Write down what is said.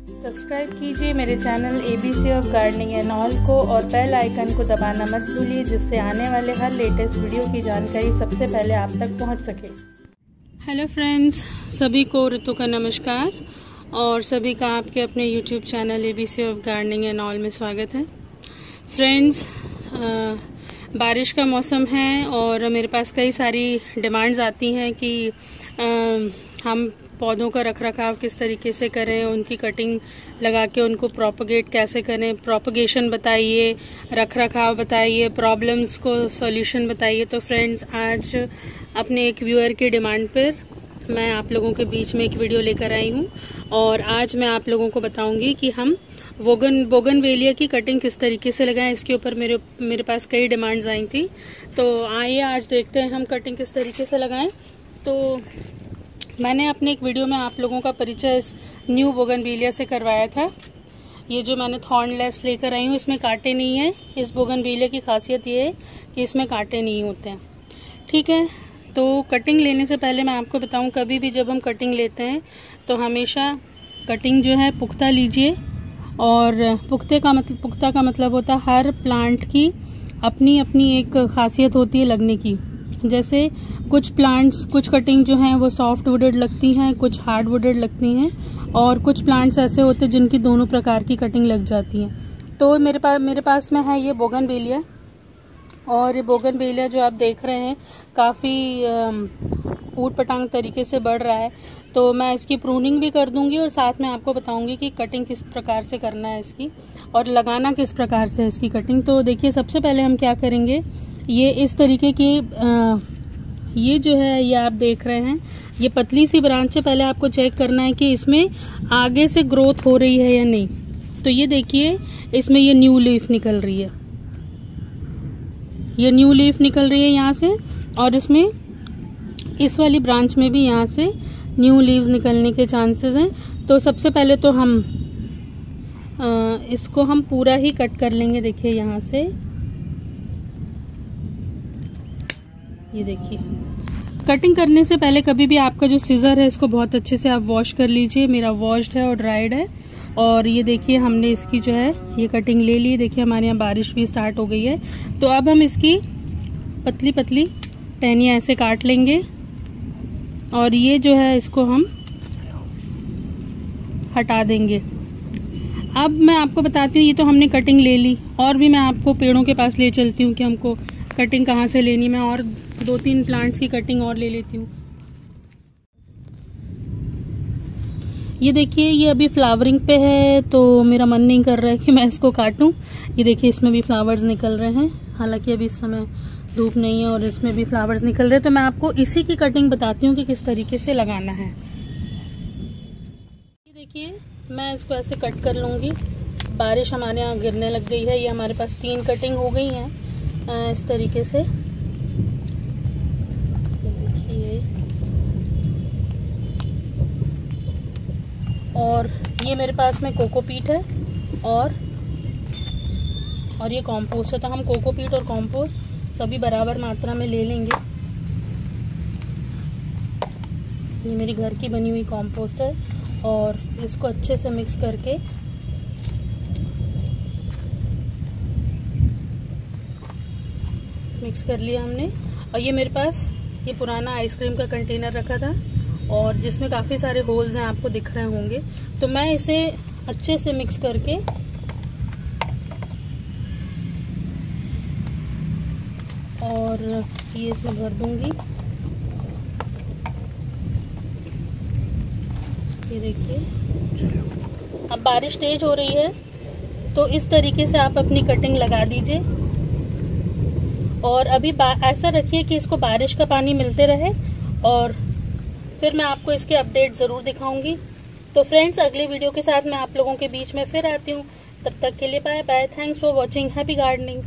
Subscribe कीजिए मेरे channel A B C of gardening and all को और बेल आइकन को दबाना मत भूलिए जिससे आने वाले हर लेटेस्ट वीडियो की जानकारी सबसे पहले आप तक पहुँच सके। हेलो फ्रेंड्स सभी को ऋतु का नमस्कार और सभी का आपके अपने YouTube channel A B C of gardening and all में स्वागत है। फ्रेंड्स बारिश का मौसम है और मेरे पास कई सारी डिमांड्स आती हैं कि आ, हम पौधों का रख रखाव किस तरीके से करें, उनकी कटिंग लगा के उनको प्रोपोगेट कैसे करें प्रोपोगेशन बताइए रख रखाव बताइए प्रॉब्लम्स को सॉल्यूशन बताइए। तो फ्रेंड्स आज अपने एक व्यूअर की डिमांड पर मैं आप लोगों के बीच में एक वीडियो लेकर आई हूँ और आज मैं आप लोगों को बताऊँगी कि हम वोगन बोगन वेलिया की कटिंग किस तरीके से लगाएँ, इसके ऊपर मेरे मेरे पास कई डिमांड्स आई थी। तो आइए, आज देखते हैं हम कटिंग किस तरीके से लगाएँ। तो मैंने अपने एक वीडियो में आप लोगों का परिचय इस न्यू बोगनविलिया से करवाया था। ये जो मैंने थॉर्नलेस लेकर आई हूँ, इसमें कांटे नहीं है। इस बोगनविलिया की खासियत ये है कि इसमें कांटे नहीं होते हैं। ठीक है तो कटिंग लेने से पहले मैं आपको बताऊँ, कभी भी जब हम कटिंग लेते हैं तो हमेशा कटिंग जो है पुख्ता लीजिए। और पुख्ते का मतलब पुख्ता का मतलब होता है हर प्लांट की अपनी अपनी एक खासियत होती है लगने की। जैसे कुछ प्लांट्स कुछ कटिंग जो हैं वो सॉफ्ट वुडेड लगती हैं, कुछ हार्ड वुडेड लगती हैं और कुछ प्लांट्स ऐसे होते हैं जिनकी दोनों प्रकार की कटिंग लग जाती हैं। तो मेरे पास मेरे पास में है ये बोगन बेलिया और ये बोगन बेलिया जो आप देख रहे हैं काफ़ी ऊट पटांग तरीके से बढ़ रहा है। तो मैं इसकी प्रूनिंग भी कर दूँगी और साथ में आपको बताऊँगी कि कटिंग किस प्रकार से करना है इसकी और लगाना किस प्रकार से है इसकी कटिंग तो देखिए, सबसे पहले हम क्या करेंगे? ये इस तरीके की ये जो है ये आप देख रहे हैं। ये पतली सी ब्रांच है पहले आपको चेक करना है कि इसमें आगे से ग्रोथ हो रही है या नहीं। तो ये देखिए इसमें ये न्यू लीफ निकल रही है। ये न्यू लीफ निकल रही है यहाँ से और इसमें इस वाली ब्रांच में भी यहाँ से न्यू लीव्स निकलने के चांसेस हैं। तो सबसे पहले तो हम आ, इसको हम पूरा ही कट कर लेंगे देखिए यहाँ से। ये देखिए। कटिंग करने से पहले कभी भी आपका जो सीज़र है, इसको बहुत अच्छे से आप वॉश कर लीजिए। मेरा वॉश्ड है और ड्राइड है। और ये देखिए, हमने इसकी जो है, ये कटिंग ले ली। देखिए, हमारे यहाँ बारिश भी स्टार्ट हो गई है। तो अब हम इसकी पतली पतली टहनियाँ ऐसे काट लेंगे। और ये जो है, इसको हम हटा देंगे। अब मैं आपको बताती हूँ, ये तो हमने कटिंग ले ली। और भी मैं आपको पेड़ों के पास ले चलती हूँ कि हमको कटिंग कहाँ से लेनी मैं और दो तीन प्लांट्स की कटिंग और ले लेती हूँ। ये देखिए, ये अभी फ्लावरिंग पे है तो मेरा मन नहीं कर रहा है कि मैं इसको काटूं। ये देखिए, इसमें भी फ्लावर्स निकल रहे हैं। हालाँकि अभी इस समय धूप नहीं है और इसमें भी फ्लावर्स निकल रहे हैं। तो मैं आपको इसी की कटिंग बताती हूँ कि किस तरीके से लगाना है। ये देखिए, मैं इसको ऐसे कट कर लूँगी। बारिश हमारे यहाँ गिरने लग गई है। ये हमारे पास तीन कटिंग हो गई हैं इस तरीके से। और ये मेरे पास में कोकोपीट है और और ये कॉम्पोस्ट है। तो हम कोकोपीट और कॉम्पोस्ट सभी बराबर मात्रा में ले लेंगे। ये मेरी घर की बनी हुई कॉम्पोस्ट है और इसको अच्छे से मिक्स करके मिक्स कर लिया हमने। और ये मेरे पास ये पुराना आइसक्रीम का कंटेनर रखा था। और जिसमें काफ़ी सारे होल्स हैं, आपको दिख रहे होंगे। तो मैं इसे अच्छे से मिक्स करके और ये इसमें भर दूँगी। ये देखिए। अब बारिश तेज हो रही है तो इस तरीके से आप अपनी कटिंग लगा दीजिए। और अभी ऐसा रखिए कि इसको बारिश का पानी मिलते रहे और फिर मैं आपको इसके अपडेट ज़रूर दिखाऊँगी। तो फ्रेंड्स अगले वीडियो के साथ मैं आप लोगों के बीच में फिर आती हूँ। तब तक के लिए bye bye thanks for watching happy gardening